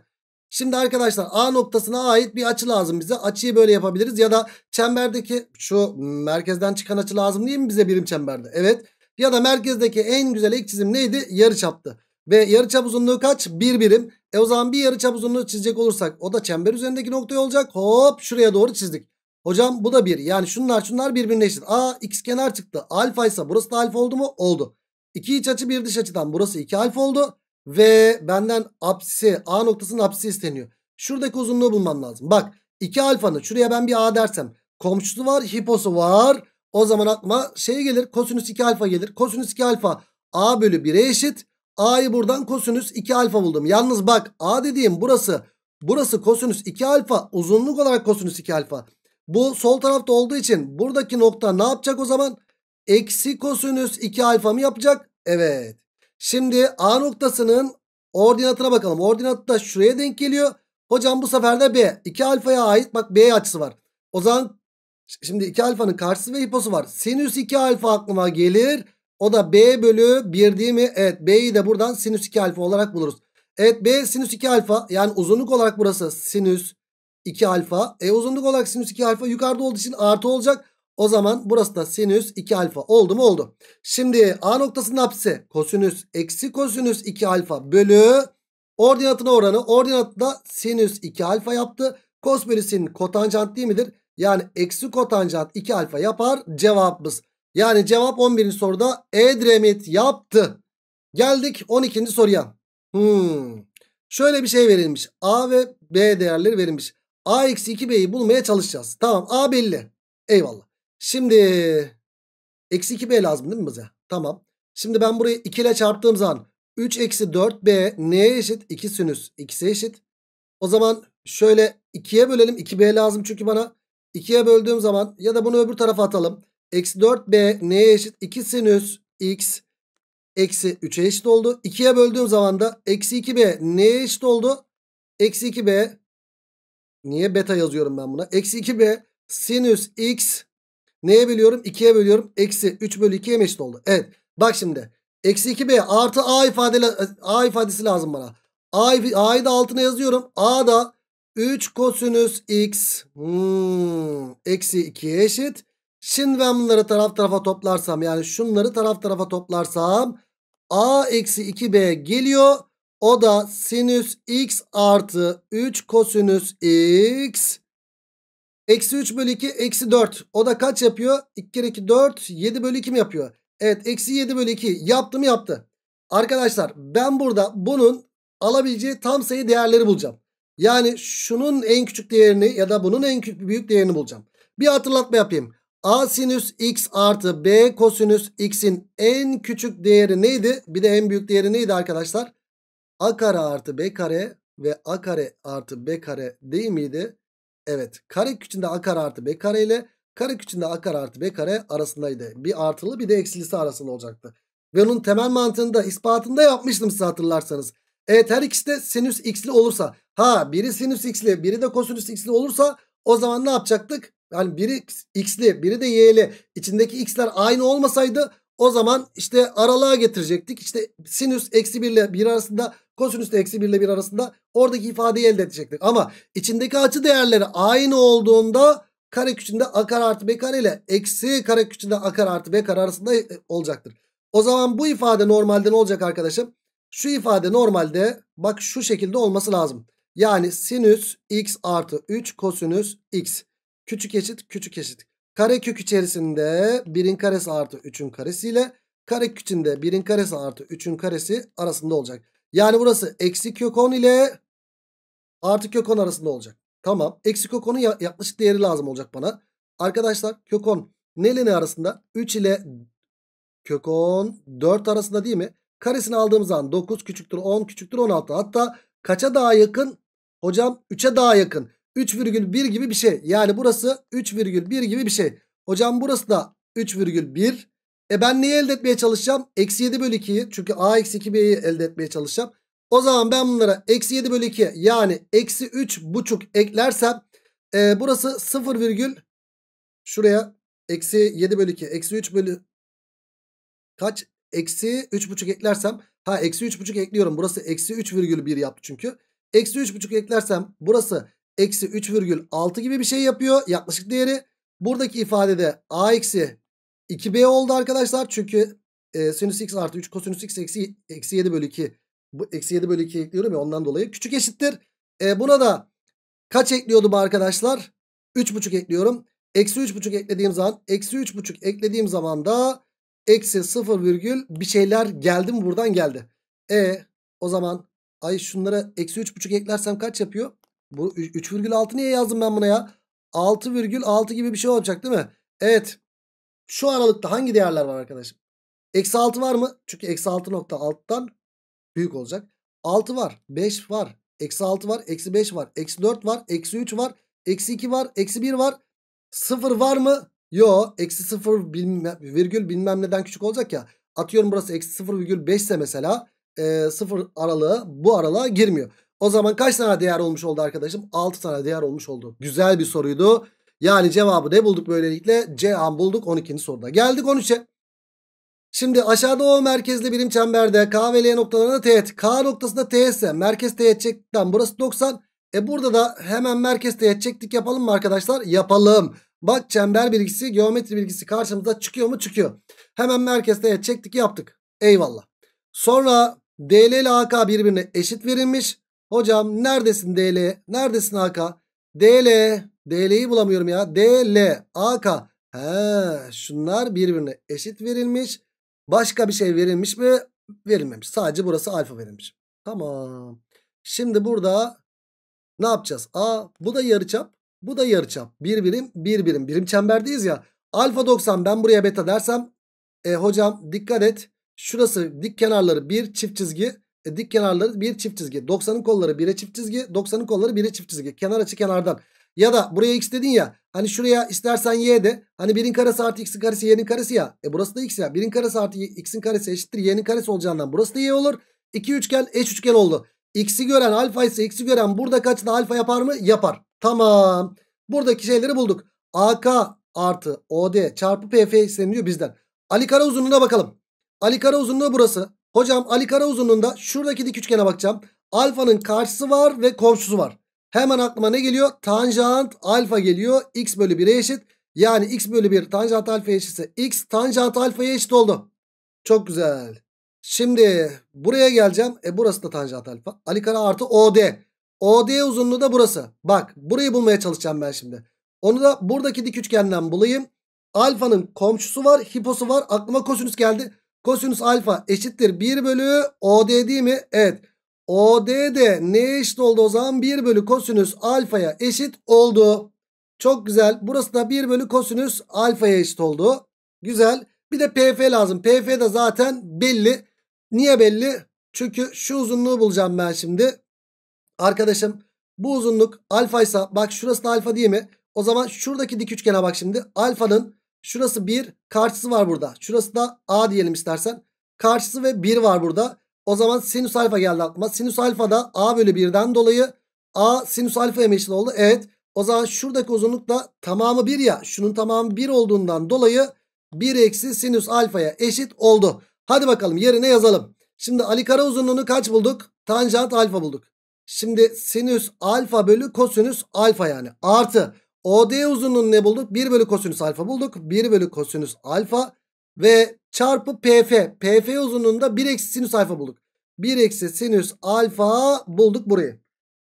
Şimdi arkadaşlar A noktasına ait bir açı lazım bize. Açıyı böyle yapabiliriz ya da çemberdeki şu merkezden çıkan açı lazım değil mi bize birim çemberde? Evet. Ya da merkezdeki en güzel ilk çizim neydi? Yarıçaptı. Ve yarıçap uzunluğu kaç? Bir birim. E o zaman bir yarıçap uzunluğu çizecek olursak o da çember üzerindeki nokta olacak. Hop şuraya doğru çizdik. Hocam bu da bir. Yani şunlar şunlar birbirine eşit. A x kenar çıktı. Alfa ise burası da alfa oldu mu? Oldu. İki iç açı bir dış açıdan burası 2 alfa oldu. Ve benden apsisi A noktasının apsisi isteniyor. Şuradaki uzunluğu bulmam lazım. Bak 2 alfanın şuraya ben bir A dersem komşusu var hiposu var. O zaman aklıma şey gelir kosinüs 2 alfa gelir. Kosinüs 2 alfa A bölü 1'e eşit. A'yı buradan kosinüs 2 alfa buldum. Yalnız bak A dediğim burası. Burası kosinüs 2 alfa. Uzunluk olarak kosinüs 2 alfa. Bu sol tarafta olduğu için buradaki nokta ne yapacak o zaman? Eksi kosinüs 2 alfa mı yapacak? Evet. Şimdi A noktasının ordinatına bakalım. Ordinatı da şuraya denk geliyor. Hocam bu sefer de B. 2 alfaya ait bak B açısı var. O zaman şimdi 2 alfanın karşısı ve hiposu var. Sinüs 2 alfa aklıma gelir. O da B bölü 1 değil mi? Evet B'yi de buradan sinüs 2 alfa olarak buluruz. Evet B sinüs 2 alfa yani uzunluk olarak burası sinüs 2 alfa. E uzunluk olarak sinüs 2 alfa yukarıda olduğu için artı olacak. O zaman burası da sinüs 2 alfa oldu mu oldu. Şimdi A noktasının apsisi kosinüs eksi kosinüs 2 alfa bölü ordinatına oranı. Ordinatı da sinüs 2 alfa yaptı. Kos bölü sin kotanjant değil midir? Yani eksi kotanjant 2 alfa yapar cevabımız. Yani cevap 11. soruda Edremit yaptı. Geldik 12. soruya. Hmm. Şöyle bir şey verilmiş. A ve B değerleri verilmiş. A eksi 2B'yi bulmaya çalışacağız. Tamam A belli. Eyvallah. Şimdi eksi 2B lazım değil mi bize? Tamam. Şimdi ben burayı 2 ile çarptığım zaman 3 eksi 4B neye eşit? 2 sinüs x'e eşit. O zaman şöyle 2'ye bölelim. 2B lazım çünkü bana. 2'ye böldüğüm zaman ya da bunu öbür tarafa atalım. Eksi 4B neye eşit? 2 sinüs x eksi 3'e eşit oldu. 2'ye böldüğüm zaman da eksi 2B neye eşit oldu? Eksi 2B niye beta yazıyorum ben buna? Eksi 2B sinüs x neye bölüyorum? 2'ye bölüyorum. Eksi 3 bölü 2'ye eşit oldu. Evet bak şimdi. Eksi 2B artı A, ifade, A ifadesi lazım bana. A'yı da altına yazıyorum. A da 3 kosinüs x hmm, eksi 2'ye eşit. Şimdi ben bunları taraf tarafa toplarsam yani şunları taraf tarafa toplarsam a eksi 2b geliyor. O da sinüs x artı 3 kosinüs x eksi 3 bölü 2 eksi 4. O da kaç yapıyor? 2 kere 2 4 7 bölü 2 mi yapıyor? Evet eksi 7 bölü 2 yaptı mı yaptı. Arkadaşlar ben burada bunun alabileceği tam sayı değerleri bulacağım. Yani şunun en küçük değerini ya da bunun en büyük değerini bulacağım. Bir hatırlatma yapayım. A sinüs x artı B kosinüs x'in en küçük değeri neydi? Bir de en büyük değeri neydi arkadaşlar? A kare artı B kare ve A kare artı B kare değil miydi? Evet. Kare küçüğünde A kare artı B kare ile kare küçüğünde A kare artı B kare arasındaydı. Bir artılı bir de eksilisi arasında olacaktı. Ve onun temel mantığını da ispatında yapmıştım size hatırlarsanız. Evet her ikisi de sinüs x'li olursa. Ha biri sinüs x'li biri de kosinüs x'li olursa o zaman ne yapacaktık? Yani biri x'li biri de y'li içindeki x'ler aynı olmasaydı o zaman işte aralığa getirecektik. İşte sinüs eksi 1 ile 1 arasında kosinüs de eksi 1 ile 1 arasında oradaki ifadeyi elde edecektik. Ama içindeki açı değerleri aynı olduğunda kare küçüğünde a kare artı b kare ile eksi kare küçüğünde a kare artı b kare arasında e, olacaktır. O zaman bu ifade normalde ne olacak arkadaşım? Şu ifade normalde bak şu şekilde olması lazım. Yani sinüs x artı 3 kosinüs x. Küçük eşit küçük eşit. Kare kök içerisinde 1'in karesi artı 3'ün karesiyle kare küçüğünde 1'in karesi artı 3'ün karesi arasında olacak. Yani burası eksi kök 10 ile artı kök 10 arasında olacak. Tamam. Eksi kök 10'un yaklaşık değeri lazım olacak bana. Arkadaşlar kök 10 ne ile ne arasında? 3 ile kök 10 4 arasında değil mi? Karesini aldığımız zaman 9 küçüktür 10 küçüktür 16. Hatta kaça daha yakın? Hocam 3'e daha yakın. 3,1 gibi bir şey. Yani burası 3,1 gibi bir şey. Hocam burası da 3,1. E ben neyi elde etmeye çalışacağım? Eksi 7 bölü 2'yi. Çünkü a eksi 2b'yi elde etmeye çalışacağım. O zaman ben bunlara eksi 7 bölü 2 yani eksi 3 buçuk eklersem e, burası 0 virgül şuraya eksi 7 bölü 2 eksi 3 bölü kaç? Eksi 3 buçuk eklersem ha eksi 3 buçuk ekliyorum. Burası eksi 3 virgül 1 yaptı çünkü. Eksi 3 buçuk eklersem burası eksi 3,6 gibi bir şey yapıyor. Yaklaşık değeri. Buradaki ifadede a eksi 2b oldu arkadaşlar. Çünkü e, sinüs x artı 3 kosinüs x eksi, eksi 7 bölü 2. Bu eksi 7 bölü 2 ekliyorum ya ondan dolayı. Küçük eşittir. E, buna da kaç ekliyordum arkadaşlar? 3,5 ekliyorum. Eksi 3,5 eklediğim zaman eksi 3,5 eklediğim zaman da eksi 0 virgül bir şeyler geldi mi buradan geldi. E o zaman ay şunlara eksi 3,5 eklersem kaç yapıyor? Bu 3,6 niye yazdım ben buna ya? 6,6 gibi bir şey olacak değil mi? Evet. Şu aralıkta hangi değerler var arkadaşım? Eksi 6 var mı? Çünkü eksi 6 nokta alttan büyük olacak. 6 var. 5 var. Eksi 6 var. Eksi 5 var. Eksi 4 var. Eksi 3 var. Eksi 2 var. Eksi 1 var. 0 var mı? Yo. Eksi 0 bilmem, virgül bilmem neden küçük olacak ya. Atıyorum burası eksi 0,5 ise mesela e, 0 aralığı bu aralığa girmiyor. O zaman kaç tane değer olmuş oldu arkadaşım? 6 tane değer olmuş oldu. Güzel bir soruydu. Yani cevabı ne bulduk böylelikle? C an bulduk 12. soruda. Geldik 13'e. Şimdi aşağıda O merkezli birim çemberde K ve L noktalarında teğet. K noktasında teğet ise merkez teğet çektikten burası 90. E burada da hemen merkez teğet çektik yapalım mı arkadaşlar? Yapalım. Bak çember bilgisi geometri bilgisi karşımıza çıkıyor mu? Çıkıyor. Hemen merkez teğet çektik yaptık. Eyvallah. Sonra DL ile AK birbirine eşit verilmiş. Hocam neredesin DL? Neredesin AK? DL. DL'yi bulamıyorum ya. DL. AK. He, şunlar birbirine eşit verilmiş. Başka bir şey verilmiş mi? Verilmemiş. Sadece burası alfa verilmiş. Tamam. Şimdi burada ne yapacağız? A bu da yarıçap. Bu da yarıçap. Bir birim bir birim. Birim çemberdeyiz ya. Alfa 90 ben buraya beta dersem. E, hocam dikkat et. Şurası dik kenarları bir çift çizgi. E, dik kenarları bir çift çizgi. 90'ın kolları 1'e çift çizgi. 90'ın kolları 1'e çift çizgi. Kenar açı kenardan. Ya da buraya x dedin ya. Hani şuraya istersen y de. Hani 1'in karesi artı x'in karesi y'nin karesi ya. E burası da x ya. 1'in karesi artı x'in karesi eşittir y'nin karesi olacağından. Burası da y olur. İki üçgen eş üçgen oldu. X'i gören alfa ise x'i gören burada kaçta alfa yapar mı? Yapar. Tamam. Buradaki şeyleri bulduk. AK artı OD çarpı PF isteniyor bizden. Ali kara uzunluğuna bakalım. Ali kara uzunluğu burası. Hocam Ali kara uzunluğunda şuradaki dik üçgene bakacağım. Alfanın karşısı var ve komşusu var. Hemen aklıma ne geliyor? Tanjant alfa geliyor. X bölü 1'e eşit. Yani x bölü 1 tanjant alfa eşitse x tanjant alfaya eşit oldu. Çok güzel. Şimdi buraya geleceğim. E burası da tanjant alfa. Ali kare artı OD. OD uzunluğu da burası. Bak burayı bulmaya çalışacağım ben şimdi. Onu da buradaki dik üçgenden bulayım. Alfanın komşusu var. Hiposu var. Aklıma kosinüs geldi. Kosinüs alfa eşittir 1 bölü OD değil mi? Evet. OD de neye eşit oldu o zaman? 1 bölü kosinüs alfaya eşit oldu. Çok güzel. Burası da 1 bölü kosinüs alfaya eşit oldu. Güzel. Bir de PF lazım. PF de zaten belli. Niye belli? Çünkü şu uzunluğu bulacağım ben şimdi. Arkadaşım bu uzunluk alfa ise bak şurası da alfa değil mi? O zaman şuradaki dik üçgene bak şimdi. Alfanın şurası 1 karşısı var burada. Şurası da A diyelim istersen. Karşısı ve 1 var burada. O zaman sinüs alfa geldi aklıma. Sinüs alfa da A bölü 1'den dolayı A sinüs alfa eşit oldu. Evet. O zaman şuradaki uzunluk da tamamı 1 ya. Şunun tamamı 1 olduğundan dolayı 1 eksi sinüs alfaya eşit oldu. Hadi bakalım yerine yazalım. Şimdi Ali kara uzunluğunu kaç bulduk? Tanjant alfa bulduk. Şimdi sinüs alfa bölü kosinüs alfa yani. Artı OD uzunluğunu ne bulduk? 1 bölü kosinüs alfa bulduk. 1 bölü kosinüs alfa ve çarpı PF. PF uzunluğunda 1 eksi sinüs alfa bulduk. 1 eksi sinüs alfa bulduk burayı.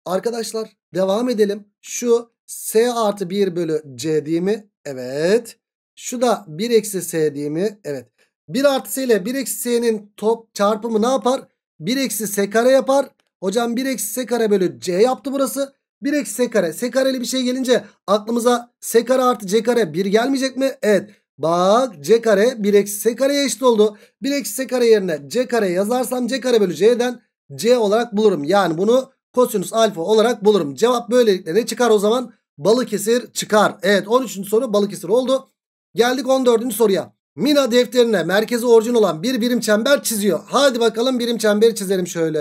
Arkadaşlar devam edelim. Şu S artı 1 bölü C değil mi? Evet. Şu da 1 eksi S değil mi? Evet. 1 artı S ile 1 eksi S'nin top çarpımı ne yapar? 1 eksi S kare yapar. Hocam 1 eksi S kare bölü C yaptı burası. 1 eksi S kare. S kareli bir şey gelince aklımıza S kare artı C kare 1 gelmeyecek mi? Evet. Bak C kare 1 eksi S kareye eşit oldu. 1 eksi S kare yerine C kare yazarsam C kare bölü C'den C olarak bulurum. Yani bunu kosinüs alfa olarak bulurum. Cevap böylelikle ne çıkar o zaman? Balıkesir çıkar. Evet 13. soru Balıkesir oldu. Geldik 14. soruya. Mina defterine merkezi orijin olan bir birim çember çiziyor. Hadi bakalım birim çemberi çizelim şöyle.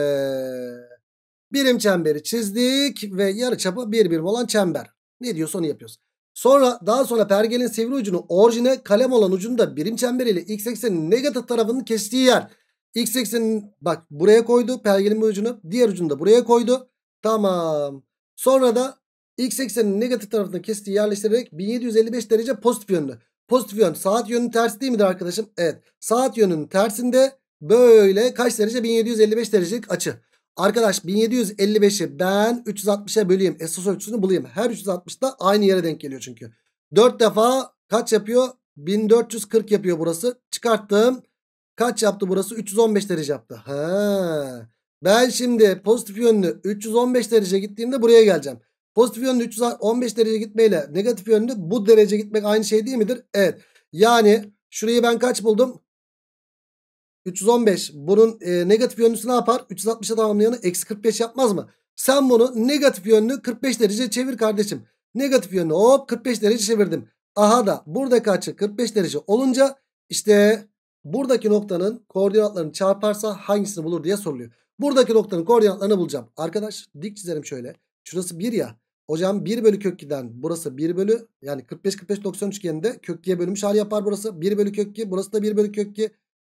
Birim çemberi çizdik ve yarıçapı bir birim olan çember. Ne diyorsa onu yapıyoruz. Sonra daha sonra pergelin sivri ucunu orijine kalem olan ucunda birim çemberiyle x eksenin negatif tarafının kestiği yer. X eksenin bak buraya koydu pergelin bu ucunu diğer ucunu da buraya koydu. Tamam. Sonra da x eksenin negatif tarafını kestiği yerleştirerek 1755 derece pozitif yönlü. Pozitif yön saat yönünün tersi değil midir arkadaşım? Evet. Saat yönünün tersinde böyle kaç derece? 1755 derecelik açı. Arkadaş 1755'i ben 360'a böleyim. Esas ölçüsünü bulayım. Her 360 da aynı yere denk geliyor çünkü. 4 defa kaç yapıyor? 1440 yapıyor burası. Çıkarttım. Kaç yaptı burası? 315 derece yaptı. Ha. Ben şimdi pozitif yönlü 315 derece gittiğimde buraya geleceğim. Pozitif yönlü 315 derece gitmeyle negatif yönlü bu derece gitmek aynı şey değil midir? Evet. Yani şurayı ben kaç buldum? 315. Bunun e, negatif yönlüsü ne yapar? 360'a tamamlayanı eksi 45 yapmaz mı? Sen bunu negatif yönlü 45 derece çevir kardeşim. Negatif yönlü hop 45 derece çevirdim. Aha da buradaki açı 45 derece olunca işte buradaki noktanın koordinatlarını çarparsa hangisini bulur diye soruluyor. Buradaki noktanın koordinatlarını bulacağım. Arkadaş dik çizelim şöyle. Şurası 1 ya. Hocam 1 bölü kök 2'den burası 1 bölü yani 45 45 90 üçgeninde kök 2'ye bölünmüş hali yapar burası. 1 bölü kök 2 burası da 1 bölü kök 2.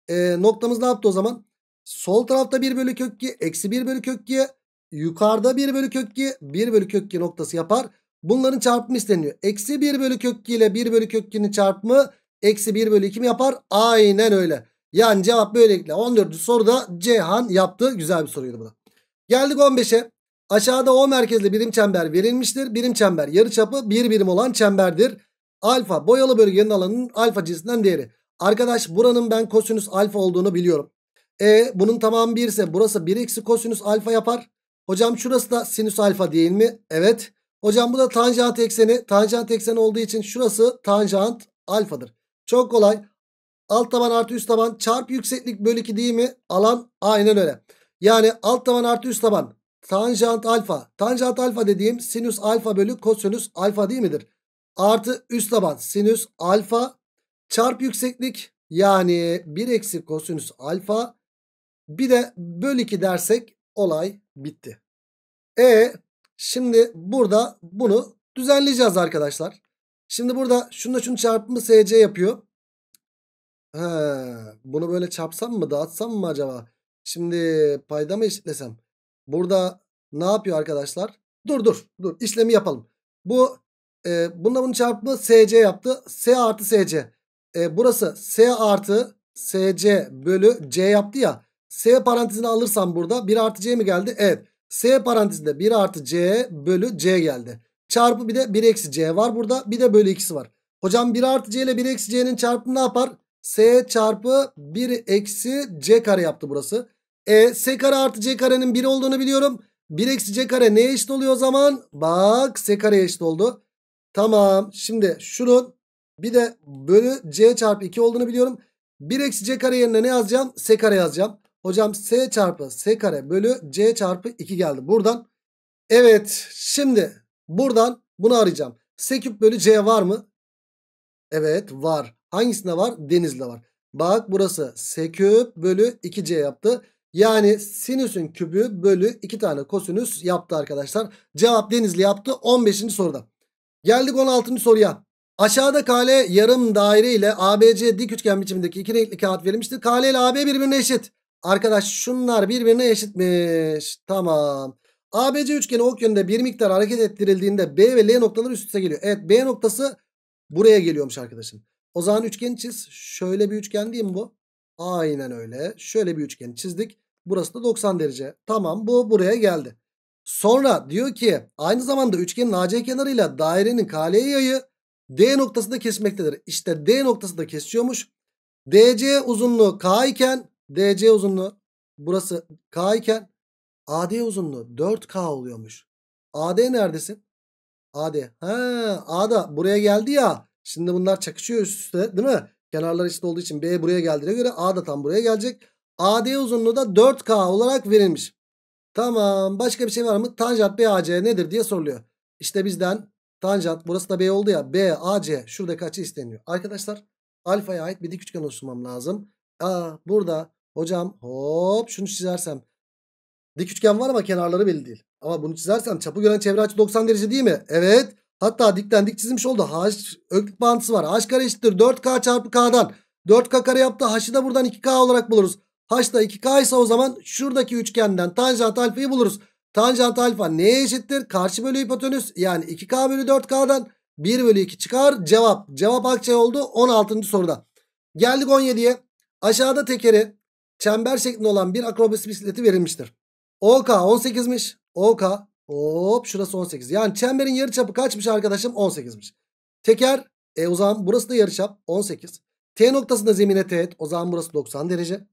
E, noktamız ne yaptı o zaman? Sol tarafta 1 bölü kök 2 eksi 1 bölü kök 2 yukarıda 1 bölü kök 2 1 bölü kök 2 noktası yapar. Bunların çarpımı isteniyor. Eksi 1 bölü kök 2 ile 1 bölü kök 2'nin çarpımı eksi 1 bölü 2 mi yapar? Aynen öyle. Yani cevap böylelikle 14. soruda Cihan yaptı. Güzel bir soruydu bu da. Geldik 15'e. Aşağıda O merkezli birim çember verilmiştir. Birim çember yarıçapı bir birim olan çemberdir. Alfa boyalı bölgenin alanının alfa cinsinden değeri. Arkadaş buranın ben kosinüs alfa olduğunu biliyorum. E bunun tamamı 1 ise burası 1 eksi kosinüs alfa yapar. Hocam şurası da sinüs alfa değil mi? Evet. Hocam bu da tanjant ekseni. Tanjant ekseni olduğu için şurası tanjant alfadır. Çok kolay. Alt taban artı üst taban çarp yükseklik bölü 2 değil mi? Alan aynen öyle. Yani alt taban artı üst taban. Tanjant alfa. Tanjant alfa dediğim sinüs alfa bölü kosinüs alfa değil midir? Artı üst taban sinüs alfa çarp yükseklik yani 1 eksi kosinüs alfa bir de böl 2 dersek olay bitti. E şimdi burada bunu düzenleyeceğiz arkadaşlar. Şimdi burada şununla şunu çarpımı SC yapıyor. He, bunu böyle çarpsam mı dağıtsam mı acaba? Şimdi payda mı eşitlesem? Burada ne yapıyor arkadaşlar? Dur dur dur işlemi yapalım. Bu e, bununla bunun çarpımı SC yaptı. S artı SC. E, burası S artı SC bölü C yaptı ya. S parantezini alırsam burada 1 artı C mi geldi? Evet. S parantezinde 1 artı C bölü C geldi. Çarpı bir de 1 eksi C var burada. Bir de bölü ikisi var. Hocam 1 artı C ile 1 eksi C'nin çarpımı ne yapar? S çarpı 1 eksi C kare yaptı burası. E S kare artı C karenin 1 olduğunu biliyorum. 1 eksi C kare neye eşit oluyor o zaman? Bak S kareye eşit oldu. Tamam. Şimdi şunun bir de bölü C çarpı 2 olduğunu biliyorum. 1 eksi C kare yerine ne yazacağım? S kare yazacağım. Hocam S çarpı S kare bölü C çarpı 2 geldi. Buradan. Evet. Şimdi buradan bunu arayacağım. S küp bölü C var mı? Evet var. Hangisinde var? Deniz'de var. Bak burası S küp bölü 2C yaptı. Yani sinüsün kübü bölü 2 tane kosinüs yaptı arkadaşlar. Cevap Denizli yaptı 15. soruda. Geldik 16. soruya. Aşağıda kale yarım daire ile ABC dik üçgen biçimindeki iki renkli kağıt verilmiştir. Kale ile AB birbirine eşit. Arkadaş şunlar birbirine eşitmiş. Tamam. ABC üçgeni ok yönünde bir miktar hareket ettirildiğinde B ve L noktaları üst üste geliyor. Evet B noktası buraya geliyormuş arkadaşım. O zaman üçgeni çiz. Şöyle bir üçgen değil mi bu? Aynen öyle. Şöyle bir üçgen çizdik. Burası da 90 derece. Tamam bu buraya geldi. Sonra diyor ki aynı zamanda üçgenin AC kenarıyla dairenin KL yayı D noktası da kesmektedir. İşte D noktası da kesiyormuş. DC uzunluğu K iken DC uzunluğu burası K iken AD uzunluğu 4K oluyormuş. AD neredesin? AD. Ha, A da buraya geldi ya. Şimdi bunlar çakışıyor üst üste değil mi? Kenarlar eşit olduğu için B buraya geldiğine göre A da tam buraya gelecek. AD uzunluğu da 4K olarak verilmiş. Tamam. Başka bir şey var mı? Tanjant BAC nedir diye soruluyor. İşte bizden tanjant burası da B oldu ya. BAC şuradaki açı isteniyor. Arkadaşlar alfaya ait bir dik üçgen oluşturmam lazım. Aa burada hocam hop şunu çizersem. Dik üçgen var ama kenarları belli değil. Ama bunu çizersem çapı gören çevre açı 90 derece değil mi? Evet. Hatta dikten dik çizilmiş oldu. H öklük bağıntısı var. H kare eşittir 4K çarpı K'dan. 4K kare yaptı. H'ı da buradan 2K olarak buluruz. H da 2K ise o zaman şuradaki üçgenden tanjant alfayı buluruz. Tanjant alfa neye eşittir? Karşı bölü hipotenüs yani 2K bölü 4K'dan 1 bölü 2 çıkar. Cevap. Cevap Akçay oldu 16. soruda. Geldik 17'ye. Aşağıda tekeri çember şeklinde olan bir akrobasi bisikleti verilmiştir. OK 18'miş. OK hop şurası 18. Yani çemberin yarıçapı kaçmış arkadaşım? 18'miş. Teker e o zaman burası da yarıçap 18. T noktasında zemine teğet o zaman burası 90 derece.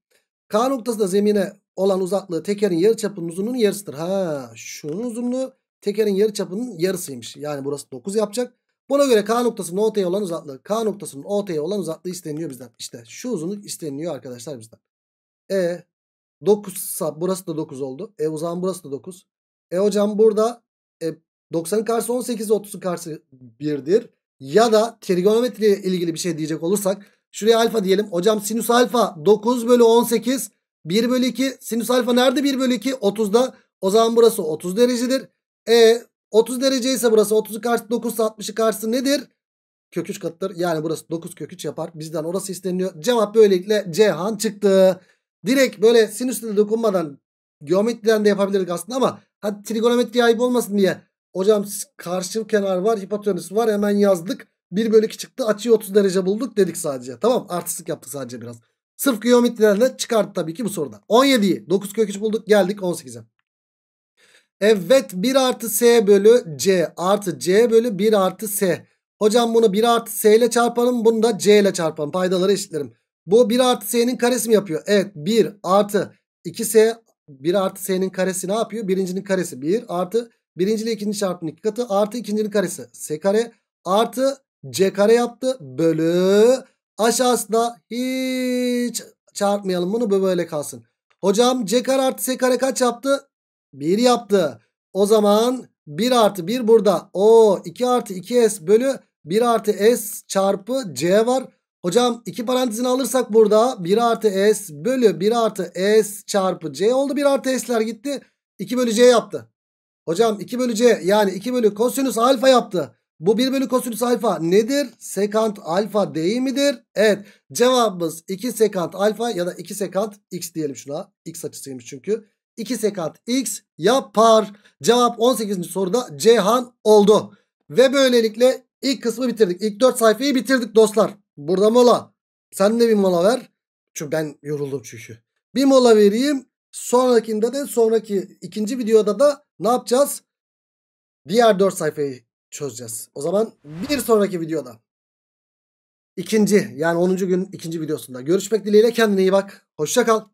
K noktasında zemine olan uzaklığı tekerin yarıçapının uzunluğunun yarısıdır. Ha, şunun uzunluğu tekerin yarıçapının yarısıymış. Yani burası 9 yapacak. Buna göre K noktasının OT'ye olan uzaklığı, K noktasının OT'ye olan uzaklığı isteniyor bizden. İşte şu uzunluk isteniyor arkadaşlar bizden. E 9 sa burası da 9 oldu. E o burası da 9. E hocam burada e, 90'ın karşısı 18, 30'un karşısı 1'dir. Ya da trigonometri ile ilgili bir şey diyecek olursak Şuraya alfa diyelim. Hocam sinüs alfa 9 bölü 18. 1 bölü 2. Sinüs alfa nerede 1 bölü 2? 30'da. O zaman burası 30 derecedir. E 30 derece ise burası 30'u karşı 9 60'ı karşısı nedir? Kök 3 katıdır. Yani burası 9 kök 3 yapar. Bizden orası isteniyor. Cevap böylelikle Cihan çıktı. Direkt böyle sinüsle dokunmadan geometriden de yapabilirdik aslında ama hadi trigonometri ayıp olmasın diye. Hocam karşı kenar var hipotenüs var hemen yazdık. 1 bölü 2 çıktı. Açıyı 30 derece bulduk dedik sadece. Tamam artistlik yaptık sadece biraz. Sırf geometriden de çıkarttı tabii ki bu soruda. 17'yi 9 kök 3 bulduk. Geldik 18'e. Evet 1 artı S bölü C artı C bölü 1 artı S. Hocam bunu 1 artı S ile çarpalım. Bunu da C ile çarpalım. Paydaları eşitlerim. Bu 1 artı S'nin karesi mi yapıyor? Evet 1 artı 2S 1 artı S'nin karesi ne yapıyor? Birincinin karesi 1 artı birinci ile ikinci çarpımın 2 katı artı ikincinin karesi S kare artı C kare yaptı. Bölü aşağısında hiç çarpmayalım bunu böyle kalsın. Hocam c kare artı s kare kaç yaptı? 1 yaptı. O zaman 1 artı 1 burada. O 2 artı 2s bölü 1 artı s çarpı c var. Hocam iki parantezini alırsak burada 1 artı s bölü 1 artı s çarpı c oldu. 1 artı s'ler gitti. 2 bölü c yaptı. Hocam 2 bölü c yani 2 bölü kosinüs alfa yaptı. Bu 1 bölü kosinüs alfa nedir? Sekant alfa değil midir? Evet cevabımız 2 sekant alfa ya da 2 sekant x diyelim şuna. X açısıymış çünkü. 2 sekant x yapar. Cevap 18. soruda Ceyhan oldu. Ve böylelikle ilk kısmı bitirdik. İlk 4 sayfayı bitirdik dostlar. Burada mola. Sen de bir mola ver. Çünkü ben yoruldum çünkü. Bir mola vereyim. Sonrakinde de sonraki ikinci videoda da ne yapacağız? Diğer 4 sayfayı çözeceğiz. O zaman bir sonraki videoda. ikinci yani 10. gün ikinci videosunda. Görüşmek dileğiyle kendine iyi bak. Hoşça kal.